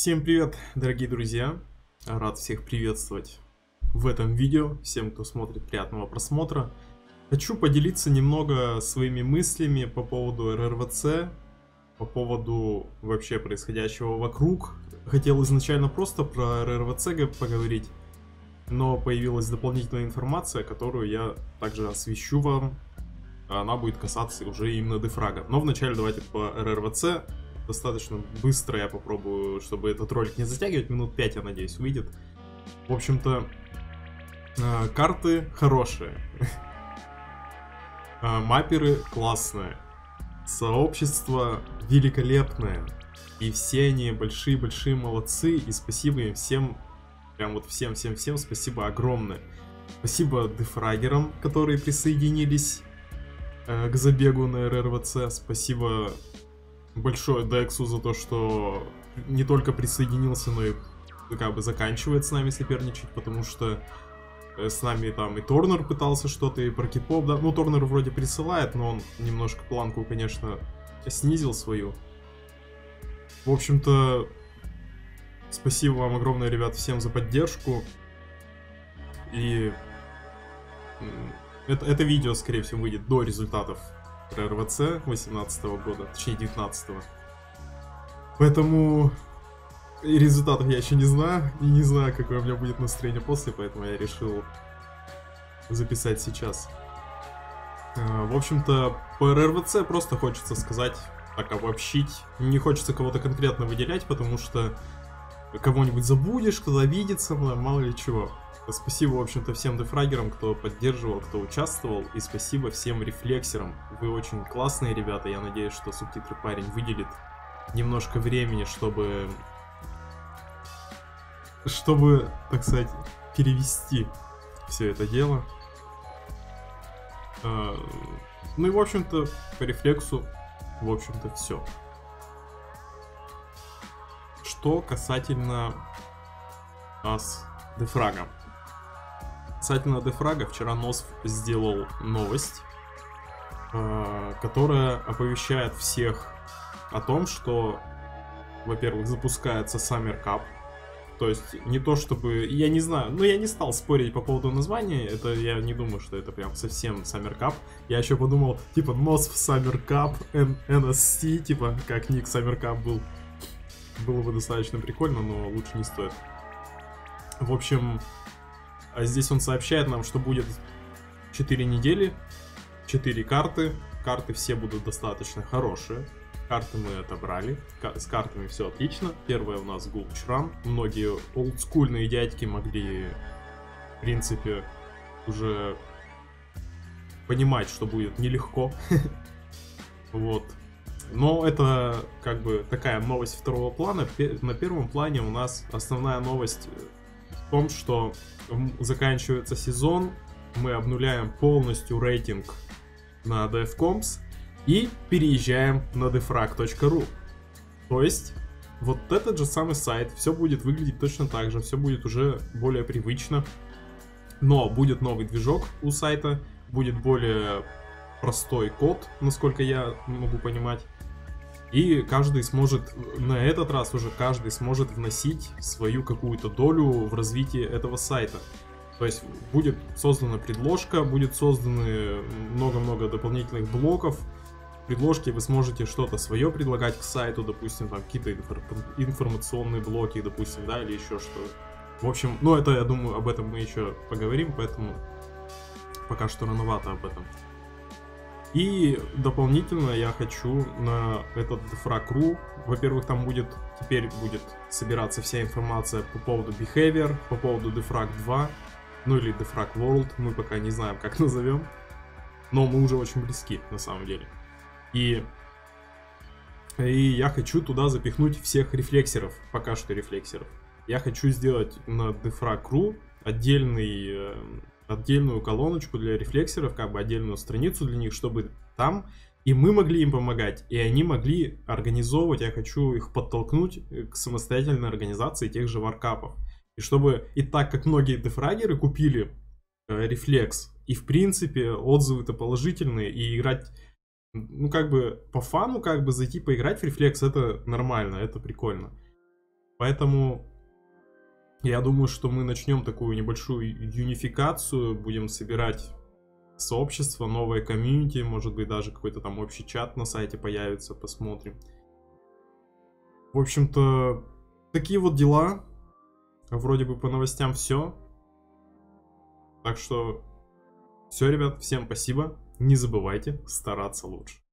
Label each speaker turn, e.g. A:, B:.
A: Всем привет, дорогие друзья! Рад всех приветствовать в этом видео. Всем, кто смотрит, приятного просмотра. Хочу поделиться немного своими мыслями по поводу РРВЦ, по поводу вообще происходящего вокруг. Хотел изначально просто про РРВЦ поговорить, но появилась дополнительная информация, которую я также освещу вам. Она будет касаться уже именно дефрага. Но вначале давайте по РРВЦ достаточно быстро я попробую, чтобы этот ролик не затягивать, минут 5, я надеюсь, выйдет. В общем-то, э, карты хорошие. Э, Мапперы классные. Сообщество великолепное. И все они большие-большие молодцы. И спасибо им всем, прям вот всем-всем-всем спасибо огромное. Спасибо дефрагерам, которые присоединились э, к забегу на РРВЦ. Спасибо большое Дексу за то, что не только присоединился, но и как бы заканчивает с нами соперничать, потому что э, с нами там и Торнер пытался что-то, и про кипоп, да, ну Торнер вроде присылает, но он немножко планку, конечно, снизил свою. В общем-то, спасибо вам огромное, ребят, всем за поддержку. И это, это видео, скорее всего, выйдет до результатов про РВЦ 18 года, точнее 19 -го. Поэтому результатов я еще не знаю, и не знаю, какое у меня будет настроение после, поэтому я решил записать сейчас. А, в общем-то, по РРВЦ просто хочется сказать, так обобщить. Не хочется кого-то конкретно выделять, потому что кого-нибудь забудешь, кто обидится, мало ли чего. Спасибо, в общем-то, всем дефрагерам, кто поддерживал, кто участвовал, и спасибо всем рефлексерам. Вы очень классные ребята, я надеюсь, что субтитры парень выделит немножко времени, чтобы... Чтобы, так сказать, перевести все это дело. А, ну и, в общем-то, по рефлексу, в общем-то, все. Что касательно нас дефрага. Касательно дефрага, вчера Носф сделал новость, э, которая оповещает всех о том, что, во-первых, запускается Summer Cup. То есть не то чтобы... Я не знаю, ну я не стал спорить по поводу названия, это я не думаю, что это прям совсем Summer Cup. Я еще подумал, типа, Носф Summer Cup, N NSC, типа, как ник Summer Cup был. Было бы достаточно прикольно, но лучше не стоит. В общем, а здесь он сообщает нам, что будет 4 недели, 4 карты. Карты все будут достаточно хорошие. Карты мы отобрали. С картами все отлично. Первая у нас Шрам. Многие олдскульные дядьки могли, в принципе, уже понимать, что будет нелегко. Вот. Но это как бы такая новость второго плана. На первом плане у нас основная новость в том, что заканчивается сезон, мы обнуляем полностью рейтинг на DevComps и переезжаем на defrag.ru. То есть, вот этот же самый сайт, все будет выглядеть точно так же, все будет уже более привычно, но будет новый движок у сайта, будет более простой код, насколько я могу понимать. И каждый сможет, на этот раз уже каждый сможет вносить свою какую-то долю в развитие этого сайта. То есть будет создана предложка, будет созданы много-много дополнительных блоков. В предложке вы сможете что-то свое предлагать к сайту, допустим, там какие-то инфор информационные блоки, допустим, да, или еще что. В общем, ну это, я думаю, об этом мы еще поговорим, поэтому пока что рановато об этом. И дополнительно я хочу на этот Defrag.ru, во-первых, там будет, теперь будет собираться вся информация по поводу Behavior, по поводу Defrag 2, ну или Defrag World, мы пока не знаем, как назовем, но мы уже очень близки, на самом деле. И, и я хочу туда запихнуть всех рефлексеров, пока что рефлексеров. Я хочу сделать на Defrag.ru отдельный э, отдельную колоночку для рефлексеров, как бы отдельную страницу для них, чтобы там и мы могли им помогать, и они могли организовывать, я хочу их подтолкнуть к самостоятельной организации тех же варкапов. И чтобы, и так как многие дефрагеры купили э, рефлекс, и в принципе отзывы-то положительные, и играть, ну как бы по фану, как бы зайти поиграть в рефлекс, это нормально, это прикольно. Поэтому я думаю, что мы начнем такую небольшую юнификацию, будем собирать сообщество, новое комьюнити, может быть даже какой-то там общий чат на сайте появится, посмотрим. В общем-то, такие вот дела. Вроде бы по новостям все. Так что все, ребят, всем спасибо. Не забывайте стараться лучше.